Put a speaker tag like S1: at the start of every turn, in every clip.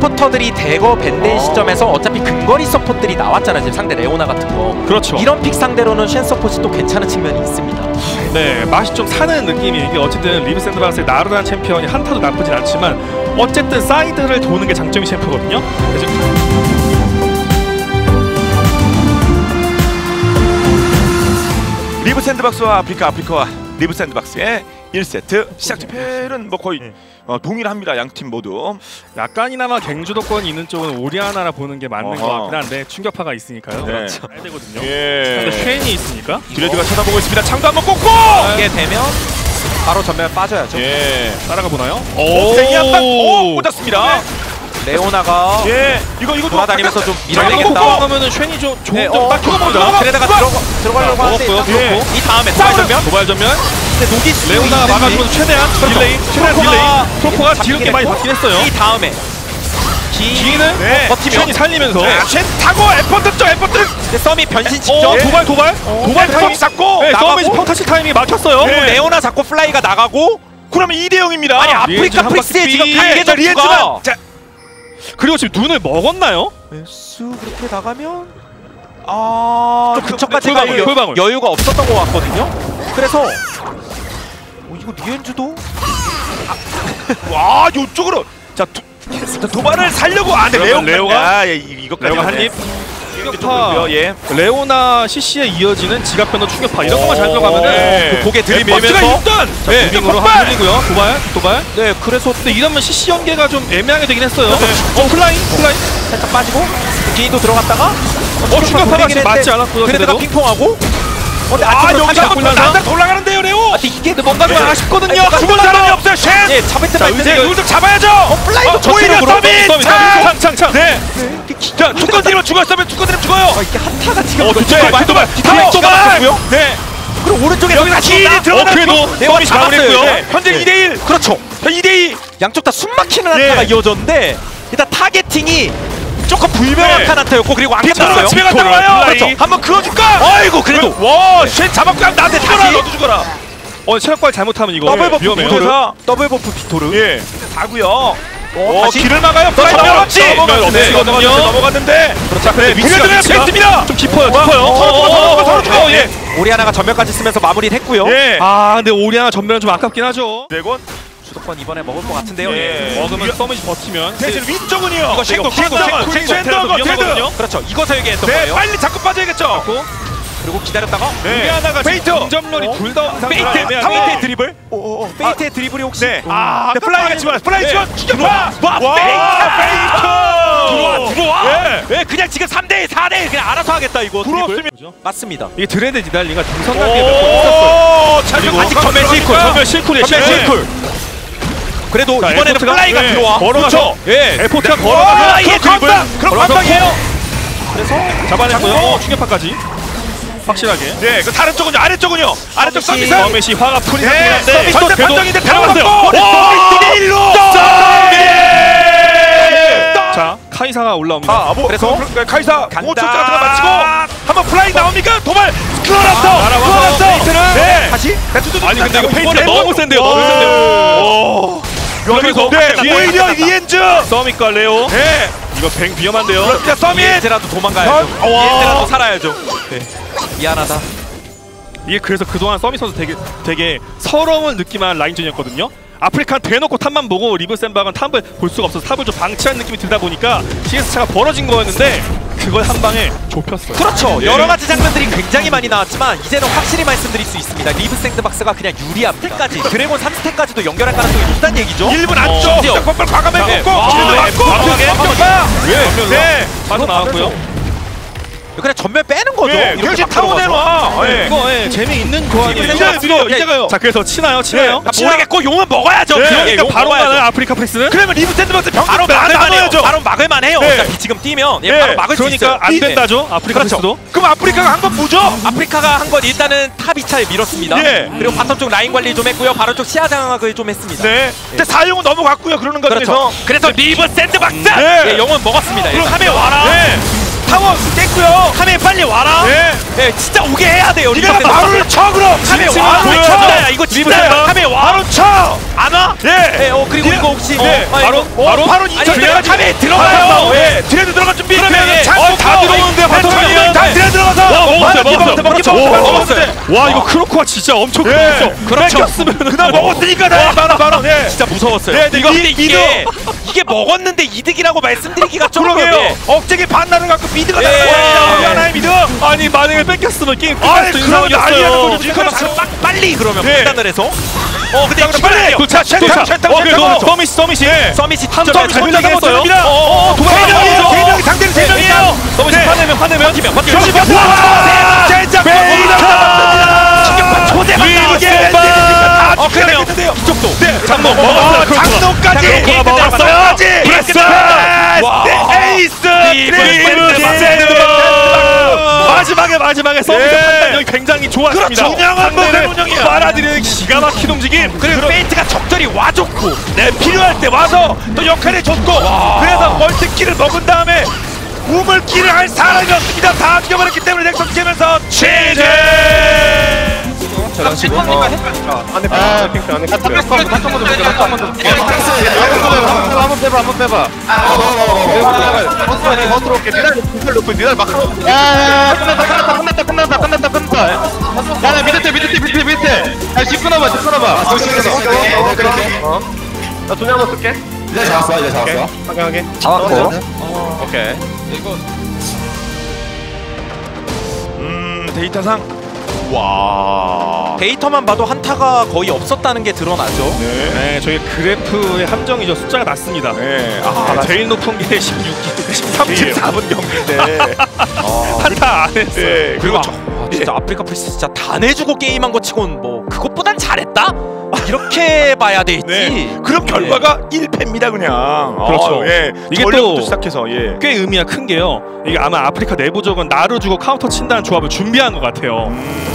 S1: 서포터들이 대거 ban된
S2: 어.
S1: 시점에서 어차피 근거리 서포트들이 나왔잖아요. 지금 상대 레오나 같은 거.
S2: 그렇죠.
S1: 이런 pick 상대로는 쉔 서포트이 또 괜찮은 측면이 있습니다.
S2: 네, 맛이 좀 사는 느낌이 이게 어쨌든 리브 샌드박스의 나르란 챔피언이 한타도 나쁘진 않지만 어쨌든 사이드를 도는 게 장점이 챔프거든요. 그래서
S3: 리브 샌드박스와 아프리카 아프리카와 리브 샌드박스의 1세트 시작 투표는 뭐 거의
S2: 네.
S3: 어, 동일합니다. 양 팀 모두.
S2: 약간이나마 갱주도권이 있는 쪽은 오리아나라 보는 게 맞는 것
S3: 어허.
S2: 같긴 한데 충격파가 있으니까요.
S3: 네.
S2: 해야 되거든요. 근데
S3: 예.
S2: 쉐인이 있으니까
S3: 드레드가 쳐다보고 있습니다. 창도 한번 꽂고.
S1: 이게 되면 바로 전면 빠져야죠.
S3: 예.
S2: 따라가 보나요?
S3: 오, 한방 오, 꽂았습니다.
S1: 레오나가
S3: 예. 이거 이거
S1: 돌아다니면서 좀 밀어내겠다.
S2: 그러면은 쉐인이 좀 좋은
S1: 네,
S2: 점
S1: 어, 그레다가 들어가 들어가려고 하는데
S2: 먹었고요.
S1: 일단
S2: 예.
S1: 이 다음에 도발 전면.
S2: 도발 전면
S1: 근데 녹이
S2: 레오나가. 막아주면서 최대한 딜레이 최대한 딜레이 트로퍼가 뒤늦게 많이 받긴 했어요
S1: 이 다음에 기
S2: 뒤는
S3: 네.
S2: 버티면 쉐인이 살리면서
S3: 네, 쉔 타고 에퍼트 쪽 에퍼트.
S1: 근데 썸이 변신
S2: 어
S1: 직전
S2: 도발 도발 도발 타이밍
S3: 에퍼트 잡고.
S2: 네. 서미지 펑타치 타이밍이 막혔어요
S3: 네.
S1: 레오나 잡고 플라이가 나가고
S3: 그러면 2대 0입니다.
S1: 아니
S2: 리엔즈
S1: 아프리카
S2: 한
S1: 프리스에 지금
S3: 자, 리엔즈만.
S2: 그리고 지금 눈을 먹었나요?
S1: 수 그렇게 나가면
S3: 아,
S1: 좀
S3: 그-
S2: 꿀방울,
S1: 여-
S2: 꿀방울.
S1: 여유가 없었던 것 같거든요. 그래서 어, 이거 리엔즈도
S3: 와, 요쪽으로. 자, 도발을 살려고 아, 네, 레오
S2: 레오가?
S3: 아, 예, 이- 이것까지
S2: 레오가. 한입
S3: 충격파. 예.
S2: 레오나 CC에 이어지는 지각 변호 충격파. 이런 것만 잘 들어가면은
S3: 네.
S2: 그 고개 들이밀면서
S3: 일단
S2: 자,
S3: 네,
S2: 무빙으로! 한 흘리고요. 도발 도발.
S1: 네. 그래서
S2: 근데 이러면 CC 연계가 좀 애매하게 되긴 했어요.
S3: 네.
S2: 어 플라잉 플라잉.
S1: 살짝 빠지고 기인도 들어갔다가
S2: 어 충격파가 지금 맞지 않았고요 그래도.
S1: 핑퐁하고. 어, 근데
S3: 아, 여기서. 올라가는데요,
S1: 아, 근데 이게 뭔가 좀
S3: 네.
S1: 아쉽거든요
S3: 아, 죽을 사람이 없어요, 쉔.
S1: 예 잡을 때
S2: 자,
S1: 말때
S2: 의제
S3: 이제 우승 잡아야죠.
S1: 어, 플라이도
S3: 어, 오히려
S2: 저쪽으로
S3: 서밋!
S2: 서밋,
S3: 자!
S2: 서밋, 창, 창.
S3: 네. 자, 두건 뒤로 죽었으면 두건 뒤로 죽어요.
S1: 아, 이게 한타가 지금
S2: 어,
S1: 이거
S2: 뒤쪽
S1: 도발,
S2: 도발,
S1: 도발, 도발.
S2: 막혔고요.
S3: 네.
S1: 그리고 오른쪽에
S3: 어,
S1: 내가
S2: 서밋이
S1: 잡았어요,
S2: 마무리했고요
S1: 이제.
S3: 현재
S2: 네.
S3: 2대 1.
S1: 그렇죠
S3: 자, 2대 2.
S1: 양쪽 다 숨막히는
S3: 예.
S1: 한타가 이어졌는데 일단 타겟팅이 조금 불명확한
S3: 네.
S1: 한타였고 그리고 안 끝났어요
S3: 집에 갔다
S2: 빅토르,
S3: 와요. 그렇죠. 한번 그어줄까?
S1: 아이고 그래도
S3: 와, 쉔 잡았고 나한테.
S1: 다시.
S3: 너도 죽어라.
S2: 어 체력발 잘못하면 이거
S1: 더블 버프
S2: 위험해요
S3: 그래서-
S1: 더블 버프 빅토르
S3: 예.
S1: 어,
S3: 어,
S1: 다시
S3: 길을 막아요. 플라이
S1: 넘어갔-
S3: 넘어갔지.
S1: 넘어갔네.
S3: 네, 넘어갔는데 넘어갔는데.
S2: 자 근데 위치가
S3: 뺐습니다.
S2: 좀 깊어요 깊어요
S3: 서로 죽어. 예.
S1: 오리아나가 전면까지 쓰면서 마무리를 했고요
S3: 예.
S2: 아 근데 오리아나 전면은 좀 아깝긴 하죠
S3: 드래곤.
S1: 주도권 이번에 먹을 것 같은데요
S3: 예.
S2: 먹으면 서밋이 버티면
S3: 대신 위쪽은요.
S1: 이거
S2: 쉐이도, 쉐이도
S3: 쉐이도,
S2: 위험하거든요.
S1: 그렇죠 이거
S3: 네,
S1: 거예요
S3: 빨리 잡고 빠져야겠죠.
S1: 그리고 기다렸다가
S3: 네.
S2: 오리아나가
S3: 페이트.
S2: 지금 공점률이 둘다
S1: 페이트 페이트의 드리블 페이트의 드리블이 혹시
S3: 네. 아, 네, 플라이가 지원. 플라이
S2: 네.
S3: 지원. 죽여봐.
S1: 와,
S3: 와, 페이트.
S1: 들어와 들어와
S3: 예.
S1: 예, 그냥 지금 3대 4대 그냥 알아서 하겠다 이거 드리블
S3: 부럽습니다.
S1: 맞습니다
S2: 이게 드레드 니달리가 단계에 몇번 있었어요
S3: 오, 잘
S1: 그리고
S3: 좀
S1: 아직 전면
S3: 들어가니까.
S1: 실쿨,
S2: 전면 실쿨이에요 실쿨.
S1: 그래도
S2: 자,
S1: 이번에는
S2: 에포트가-
S1: 플라이가
S2: 네.
S1: 들어와
S2: 걸어가서
S1: 예
S2: 에포트가
S3: 와,
S2: 걸어가서
S3: 이게
S2: 드리블
S3: 건방이에요.
S1: 그래서
S2: 잡아냈고요. 어, 충격파까지 확실하게
S3: 네, 그 다른 쪽은요. 아래쪽은요. 아래쪽 서밋은
S2: 서밋이 화가 풀이
S3: 네, 전대
S2: 그래도
S3: 판정인데
S2: 들어갔어요.
S3: 들어갔고.
S2: 와!
S3: 2대 1로.
S2: 자 카이사가 올라옵니다
S3: 아, 뭐
S1: 그래서
S3: 그, 카이사. 공초자가 맞히고 한번 플라이 나옵니까? 도발 끌어놨어.
S2: 아,
S3: 끌어놨어.
S2: 페이트는
S3: 네.
S1: 다시
S2: 아니 근데 이거 페이트 너무 센데요 너무
S3: 오.
S2: 센데요 그러면서
S3: 네, 오히려 리헨즈.
S2: 서밋과 레오
S3: 네.
S2: 이거 뱅 위험한데요
S3: 그렇죠. 서밋.
S1: 리헨즈라도 도망가야죠
S3: 선- 와.
S1: 리헨즈라도 살아야죠 네. 미안하다
S2: 이게 그래서 그동안 서밋 선수 되게 되게 서러움을 느낄 만한 라인전이었거든요. 아프리카 대놓고 top만 보고 리브 샌박은 top을 볼 수가 없어서 top을 좀 방치한 느낌이 들다 보니까 CS 차가 벌어진 거였는데 그걸 한 방에 좁혔어요.
S1: 그렇죠.
S2: 예.
S1: 여러 가지 장면들이 굉장히 많이 나왔지만 이제는 확실히 말씀드릴 수 있습니다. 리브 샌드박스가 그냥 유리합니다. 까지 드래곤 3stack까지도 연결할 가능성이 높다는 얘기죠.
S3: 1분
S1: 어,
S3: 안쪽.
S1: 심지어.
S3: 자, 뻔뻔 과감하게
S1: 네. 와,
S3: 길도
S1: 네.
S3: 맞고 충격파.
S2: 네.
S3: 네.
S2: 빠져나왔고요.
S1: 그냥 전면 빼는 거죠.
S3: 예,
S1: 이렇게 막
S3: 타고
S1: 들어가서.
S3: 내놔. 예.
S2: 이거 예, 재미있는.
S1: 이거
S3: 이제
S1: 예.
S3: 이제가요.
S2: 자 그래서 치나요 치나요?
S3: 네.
S1: 아, 모르겠고 용은 먹어야죠.
S3: 네.
S1: 그러니까
S2: 그러니까 바로
S1: 먹어야죠.
S2: 가나요 아프리카 프릭스는?
S3: 그러면 리브 샌드박스 병
S1: 바로 막을만 해요.
S3: 나눠야죠.
S1: 바로 막을만 해요.
S3: 네.
S1: 어차피 지금 뛰면 예,
S3: 네.
S1: 바로 막을 수 있어요.
S2: 그러니까 안
S1: 네.
S2: 된다죠 아프리카
S1: 그렇죠.
S2: 프릭스도.
S3: 그럼 아프리카가 한번 보죠.
S1: 아프리카가 한 건 일단은 top 2차에 밀었습니다.
S3: 예.
S1: 그리고 bottom 쪽 라인 관리 좀 했고요. 바론 쪽 시야 장악을 좀 했습니다.
S3: 네. 근데 사용은 넘어갔고요. 그러는
S1: 그렇죠.
S3: 과정에서
S1: 그래서 리브 샌드박스
S3: 네.
S1: 예, 용은 먹었습니다.
S3: 그럼
S1: top에 와라.
S3: 네. 타워 깼고요.
S1: 카메 빨리 와라.
S3: 네.
S1: 네, 진짜 오게 해야 돼요.
S3: 니네가 마루를. 쳐 그럼.
S1: 카메
S3: 지금
S1: 와.
S3: 마루를
S1: 이거
S3: 쳐.
S1: 진짜야. 이거 진짜야. 카메 와.
S3: 바로 쳐.
S1: 안 와?
S3: 예.
S1: 네, 어 그리고 이거 혹시
S3: 네,
S1: 어,
S2: 바로
S1: 어,
S2: 바로
S3: 바로 대까지
S1: 카메 들어가요.
S3: 예. 뒤에도 들어갈 준비.
S1: 그러면 예.
S3: 어,
S2: 다 들어오는데 바텀이요.
S3: 다 들어 들어가서.
S2: 와 먹었어요 먹었어요
S3: 먹었어요.
S2: 오,
S3: 먹었어요.
S2: 와 이거 크로코가 진짜 엄청
S3: 예.
S2: 크었어
S1: 그렇죠.
S3: 그다음 먹었으니까 다 바로 바로. 예.
S1: 진짜 무서웠어요.
S3: 네, 네,
S1: 이거
S3: 이-
S1: 이게 이게 먹었는데 이득이라고 말씀드리기가 조금
S3: 그러게요.
S1: 예.
S3: 억제기 반나를 갖고 미드가
S1: 예.
S3: 나가요. 하나의 미드.
S2: 아니 만약에 뺏겼으면 게임 끝날 수도 있는 상황이었어요
S3: 지금.
S1: 그렇죠. 빨- 빨리 그러면
S3: 네.
S1: 판단을 해서. 어 근데
S3: 빨리. 도착,
S2: 도착
S3: 도착,
S2: 어. 서밋 서밋이
S1: 서밋이 한잘
S2: 선택했어요.
S1: 당했어요. 어, 어,
S3: 세
S1: 도망가요. 어,
S3: 세 명이 상대는 세 명이에요.
S2: 서밋이
S3: 네.
S2: 화내면 화내면
S1: 버티면 버티면.
S3: 저기 와! 젠장 베이더
S1: 충격파 초대박
S3: 이게
S1: 나왔어요. 다어
S3: 죽여야겠는데요.
S1: 이쪽도.
S3: 네, 어. 장로까지.
S1: 장로가
S3: 장로까지.
S1: 먹었어요.
S3: 네, 에이스.
S1: 샌드박스.
S2: 마지막에 마지막에 서밋의
S3: 예.
S2: 판단력이 굉장히 좋았습니다
S3: 그렇죠.
S2: 상대를
S3: 운영이야.
S2: 빨아들이는 기가 막힌 움직임
S1: 그리고 페이트가 적절히 와줬고.
S3: 네, 필요할 때 와서 또 역할을 줬고 그래서 multi kill을 먹은 다음에 우물 kill을 할 사람이 없습니다. 다 죽여버렸기 때문에 넥서스 깨면서 GG.
S4: 한번 빼봐 한번 빼봐 버스로 올게 미달 미달 높이 미달 막 야야야 끝났다 끝났다 끝났다 끝났다 끝났다 끝났다 야 나 밑에 밑에 밑에 밑에 야집 끊어봐 집 끊어봐 나 돈이 한번 쓸게
S5: 이제 잡았어 이제 잡았어
S4: 확인하게
S5: 잡았고
S4: 오케이
S3: 음, 데이터상 와.
S1: 데이터만 봐도 한타가 거의 없었다는 게 드러나죠.
S3: 네.
S2: 네 저희 그래프의 함정이죠 숫자가 낮습니다
S3: 네. 아,
S2: 아, 제일 높은 게 16기
S3: 34분 경기인데.
S2: 한타 안에
S3: 네,
S1: 그리고
S3: 그리고
S1: 저, 아, 진짜 아프리카 프리스 진짜 다 내주고 게임한 것 치곤 뭐 그것보단 잘했다? 이렇게 봐야 되지.
S3: 네. 그럼 결과가 1패입니다 그냥.
S2: 그렇죠.
S3: 어, 예.
S2: 이게 또-
S3: 시작해서 예.
S2: 꽤 의미가 큰 게요 이게 아마 아프리카 내부적은 나르 주고 카운터 친다는 조합을 준비한 것 같아요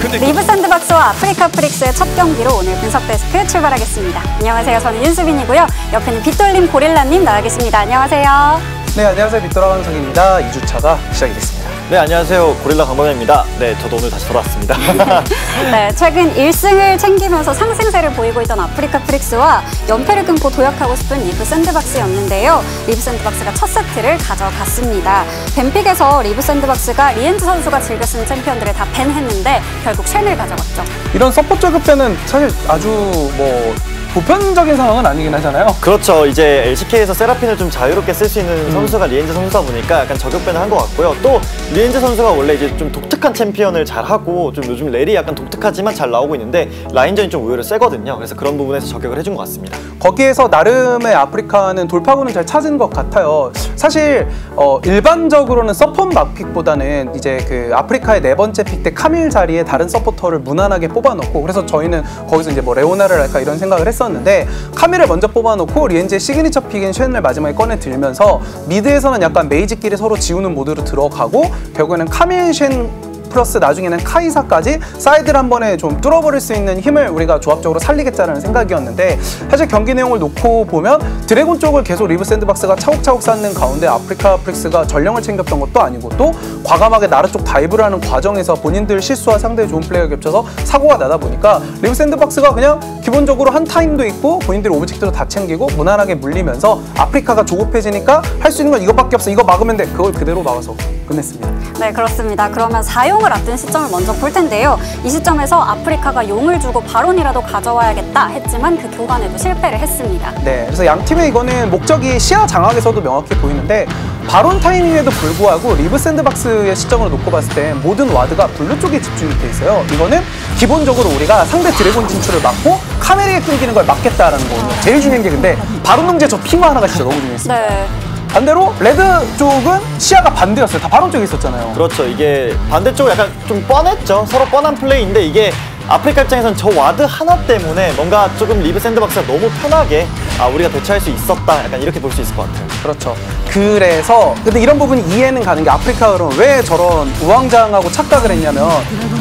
S2: 근데
S6: 리브 샌드박스와 아프리카 프릭스의 첫 경기로 오늘 분석 데스크 출발하겠습니다. 안녕하세요. 저는 윤수빈이고요. 옆에는 빗돌님 고릴라님 나와 계십니다. 안녕하세요.
S7: 네, 안녕하세요. 빗돌 하광석입니다. 2주차가 시작이 됐습니다.
S5: 네 안녕하세요 고릴라 강범현입니다 네 저도 오늘 다시 돌아왔습니다
S6: 네, 최근 1승을 챙기면서 상승세를 보이고 있던 아프리카 프릭스와 연패를 끊고 도약하고 싶은 리브 샌드박스였는데요. 리브 샌드박스가 첫 세트를 가져갔습니다. ban pick에서 리브 샌드박스가 리헨즈 선수가 즐겨 쓰는 챔피언들을 다 ban했는데 결국 쉔을 가져갔죠.
S7: 이런 support 급 ban은 사실 아주 뭐 보편적인 상황은 아니긴 하잖아요.
S5: 그렇죠. 이제 LCK에서 세라핀을 좀 자유롭게 쓸 수 있는 선수가 리헨즈 선수다 보니까 약간 저격 ban은 한것 같고요. 또 리헨즈 선수가 원래 이제 좀 독특한 챔피언을 잘 하고 좀 요즘 렐이 약간 독특하지만 잘 나오고 있는데 라인전이 좀 의외로 세거든요. 그래서 그런 부분에서 저격을 해준 것 같습니다.
S7: 거기에서 나름의 아프리카는 돌파구는 잘 찾은 것 같아요. 사실 어, 일반적으로는 서폿 막pick보다는 이제 그 아프리카의 네 번째 pick 때 카밀 자리에 다른 서포터를 무난하게 뽑아놓고 그래서 저희는 거기서 이제 뭐 레오나를 할까 이런 생각을 했 었는데 카밀을 먼저 뽑아놓고 리헨즈의 signature pick인 쉔을 마지막에 꺼내 들면서 미드에서는 약간 mage끼리 서로 지우는 모드로 들어가고 결국에는 카밀 쉔 플러스 나중에는 카이사까지 side를 한 번에 좀 뚫어버릴 수 있는 힘을 우리가 조합적으로 살리겠다는 생각이었는데 사실 경기 내용을 놓고 보면 드래곤 쪽을 계속 리브 샌드박스가 차곡차곡 쌓는 가운데 아프리카 프릭스가 전령을 챙겼던 것도 아니고 또 과감하게 나르 쪽 dive를 하는 과정에서 본인들 실수와 상대의 좋은 플레이가 겹쳐서 사고가 나다 보니까 리브 샌드박스가 그냥 기본적으로 한 타임도 있고 본인들이 object도 다 챙기고 무난하게 물리면서 아프리카가 조급해지니까 할 수 있는 건 이것밖에 없어. 이거 막으면 돼. 그걸 그대로 막아서 끝냈습니다.
S6: 네, 그렇습니다. 그러면 4용을 앞둔 시점을 먼저 볼 텐데요. 이 시점에서 아프리카가 용을 주고 바론이라도 가져와야겠다 했지만 그 교환에도 실패를 했습니다.
S7: 네, 그래서 양 팀의 이거는 목적이 시야 장악에서도 명확히 보이는데 바론 타이밍에도 불구하고 리브 샌드박스의 시점으로 놓고 봤을 때 모든 ward가 blue 쪽에 집중이 돼 있어요. 이거는 기본적으로 우리가 상대 드래곤 진출을 막고 카밀에 끊기는 걸 막겠다라는 거거든요. 제일 중요한 게 근데 바론 농제 저 핑와 하나가 진짜 너무 중요했습니다.
S6: 네.
S7: 반대로 red 쪽은 시야가 반대였어요. 다 바론 쪽에 있었잖아요.
S5: 그렇죠. 이게 반대쪽으로 약간 좀 뻔했죠. 서로 뻔한 플레이인데 이게 아프리카 입장에선 저 ward 하나 때문에 뭔가 조금 리브 샌드박스가 너무 편하게 아 우리가 대처할 수 있었다 약간 이렇게 볼 수 있을 것 같아요.
S7: 그렇죠. 그래서 근데 이런 부분이 이해는 가는 게 아프리카 그럼 왜 저런 우왕좌왕하고 착각을 했냐면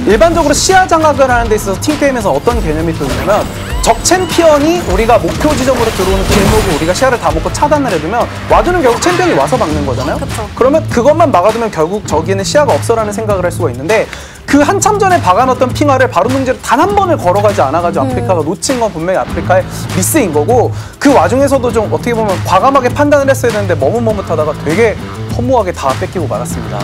S7: 일반적으로 시야 장악을 하는 데 있어서 팀게임에서 어떤 개념이 또 있냐면 적 챔피언이 우리가 목표 지점으로 들어오는 길목을 우리가 시야를 다 먹고 차단을 해두면 ward는 결국 챔피언이 와서 막는 거잖아요.
S6: 그쵸.
S7: 그러면 그것만 막아두면 결국 저기에는 시야가 없어라는 생각을 할 수가 있는데 그 한참 전에 박아놨던 핑와를 바로 능지로 단 한 번을 걸어가지 않아가지고 아프리카가 놓친 건 분명히 아프리카의 미스인 거고 그 와중에서도 좀 어떻게 보면 과감하게 판단을 했어야 되는데 머뭇머뭇하다가 되게 허무하게 다 뺏기고 말았습니다.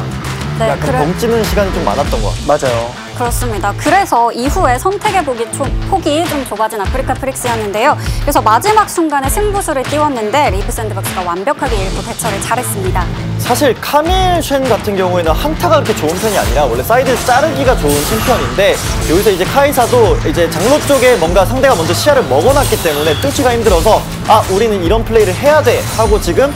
S6: 네,
S5: 약간
S6: 그래,
S5: 벙찌는 시간이 좀 많았던 것 같아요.
S7: 맞아요.
S6: 그렇습니다. 그래서 이후에 선택의 폭이 좀, 폭이 좀 좁아진 아프리카 프릭스였는데요. 그래서 마지막 순간에 승부수를 띄웠는데 리브 샌드박스가 완벽하게 읽고 대처를 잘했습니다.
S5: 사실 카밀 쉔 같은 경우에는 한타가 그렇게 좋은 편이 아니라 원래 사이드 자르기가 좋은 챔피언인데 여기서 이제 카이사도 이제 장로 쪽에 뭔가 상대가 먼저 시야를 먹어놨기 때문에 뚫기가 힘들어서 아 우리는 이런 플레이를 해야 돼 하고 지금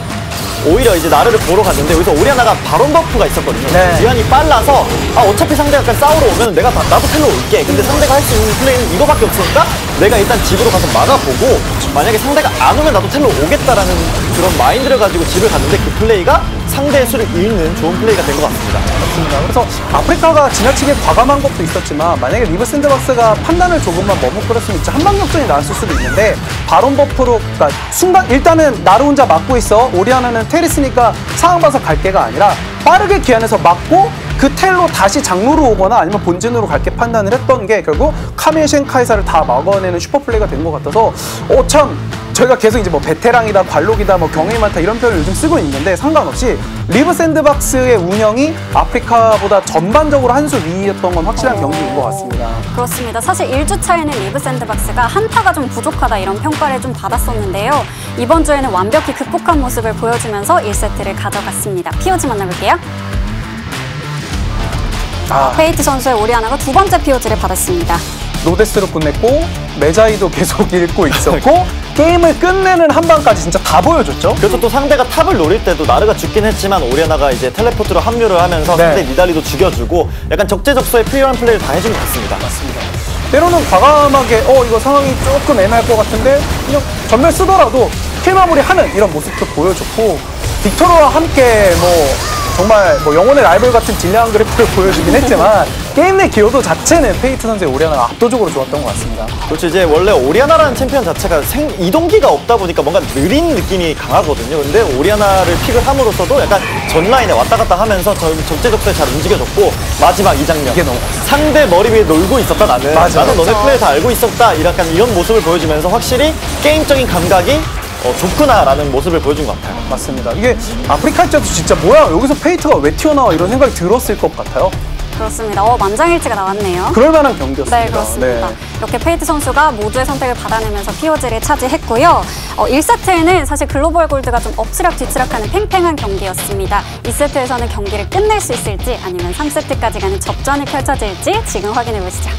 S5: 오히려 이제 나르를 보러 갔는데 여기서 오리아나가 바론 buff가 있었거든요.
S7: 네.
S5: 귀환이 빨라서 아 어차피 상대가 약간 싸우러 오면 내가 다- 나도 텔로 올게. 근데 상대가 할 수 있는 플레이는 이거밖에 없으니까 내가 일단 집으로 가서 막아보고 만약에 상대가 안 오면 나도 텔로 오겠다라는 그런 마인드를 가지고 집을 갔는데 그 플레이가 상대의 수를 읽는 좋은 플레이가 된 것 같습니다.
S7: 맞습니다. 그래서 아프리카가 지나치게 과감한 것도 있었지만 만약에 리브 샌드박스가 판단을 조금만 머뭇거렸으면 진짜 한방 역전이 나왔을 수도 있는데 바론 buff로 그러니까 순간 일단은 나르 혼자 막고 있어. 오리아나는 텔 있으니까 상황 봐서 갈게가 아니라 빠르게 귀환해서 막고 그 텔로 다시 장로로 오거나 아니면 본진으로 갈게 판단을 했던 게 결국 카밀 쉔 카이사를 다 막아내는 슈퍼플레이가 된 것 같아서 어 참 저희가 계속 이제 뭐 베테랑이다, 관록이다, 뭐 경험이 많다 이런 표현을 요즘 쓰고 있는데 상관없이 리브 샌드박스의 운영이 아프리카보다 전반적으로 한 수 위였던 건 확실한 경기인 것 같습니다.
S6: 그렇습니다. 사실 1주 차에는 리브 샌드박스가 한타가 좀 부족하다 이런 평가를 좀 받았었는데요. 이번 주에는 완벽히 극복한 모습을 보여주면서 1세트를 가져갔습니다. POG 만나볼게요.
S7: 아,
S6: 페이트 선수의 오리아나가 두 번째 POG를 받았습니다.
S7: 로데스로 끝냈고 메자이도 계속 읽고 있었고 게임을 끝내는 한 방까지 진짜 다 보여줬죠.
S5: 그래서 또 상대가 탑을 노릴 때도 나르가 죽긴 했지만 오리아나가 이제 teleport로 합류를 하면서
S7: 네.
S5: 상대 니달리도 죽여주고 약간 적재적소에 필요한 플레이를 다 해준 것 같습니다.
S7: 때로는 과감하게 어 이거 상황이 조금 애매할 것 같은데 그냥 점멸 쓰더라도 kill 마무리 하는 이런 모습도 보여줬고 빅토르와 함께 뭐 정말 뭐 영혼의 라이벌 같은 딜량 그래프를 보여주긴 했지만 게임 내 기여도 자체는 페이트 선수의 오리아나가 압도적으로 좋았던 것 같습니다.
S5: 그렇죠. 이제 원래 오리아나라는 챔피언 자체가 생, 이동기가 없다 보니까 뭔가 느린 느낌이 강하거든요. 근데 오리아나를 pick을 함으로써도 약간 전라인에 왔다 갔다 하면서 적- 적재적소에 잘 움직여줬고 마지막 이 장면.
S7: 이게 너무
S5: 상대 머리 위에 놀고 있었다 나는.
S7: 맞아.
S5: 나는 너네. 플레이 다 알고 있었다. 약간 이런 모습을 보여주면서 확실히 게임적인 감각이 어, 좋구나라는 모습을 보여준 것 같아요.
S7: 맞습니다. 이게 아프리카 입장에서 진짜 뭐야 여기서 페이트가 왜 튀어나와 이런 생각이 들었을 것 같아요.
S6: 그렇습니다. 어, 만장일치가 나왔네요.
S7: 그럴 만한 경기였습니다.
S6: 네, 그렇습니다.
S7: 네.
S6: 이렇게 페이트 선수가 모두의 선택을 받아내면서 POG를 차지했고요. 어, 1세트에는 사실 글로벌 골드가 좀 엎치락 뒤치락하는 팽팽한 경기였습니다. 2세트에서는 경기를 끝낼 수 있을지 아니면 3세트까지 가는 접전이 펼쳐질지 지금 확인해 보시죠.